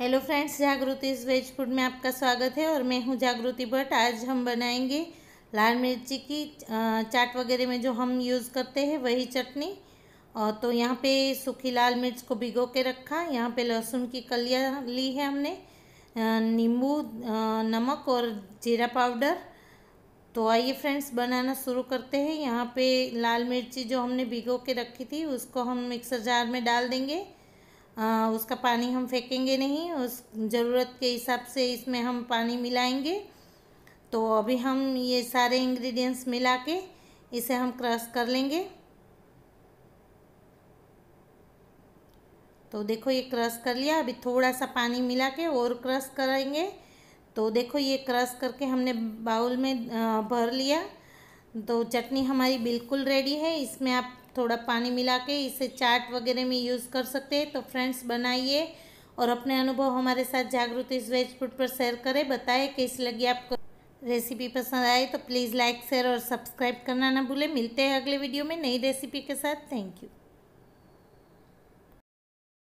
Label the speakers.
Speaker 1: Hello friends, जागृति इस veg food में आपका स्वागत है और मैं हूँ जागृति भट्ट। आज हम बनाएँगे लाल मिर्ची की चाट वगैरह में जो हम यूज़ करते हैं, वही चटनी। और तो यहाँ पे सूखी लाल मिर्च को भिगो के रखा। यहाँ पे लहसुन की कलियाँ ली है हमने नींबू नमक और जीरा पाउडर। तो आइए फ्रेंड्स, बनाना शुरू करते हैं। यहाँ पे लाल मिर्ची जो हमने भिगो के रखी थी, उसको हम मिक्सर जार में डाल देंगे। आ, उसका पानी हम फेंकेंगे नहीं उस ज़रूरत के हिसाब से इसमें हम पानी मिलाएँगे। तो अभी हम ये सारे इंग्रेडिएंट्स मिला के इसे हम क्रश कर लेंगे। तो देखो ये क्रश कर लिया अभी थोड़ा सा पानी मिला के और क्रश करेंगे। तो देखो ये क्रश करके हमने बाउल में भर लिया। तो चटनी हमारी बिल्कुल रेडी है इसमें आप थोड़ा पानी मिला के इसे चाट वगैरह में यूज़ कर सकते हैं। तो फ्रेंड्स बनाइए और अपने अनुभव हमारे साथ जागृति इस वेज फ़ूड पर शेयर करें। बताएँ कैसी लगी आपको रेसिपी पसंद आए तो प्लीज़ लाइक शेयर और सब्सक्राइब करना ना भूलें। मिलते हैं अगले वीडियो में नई रेसिपी के साथ। Thank you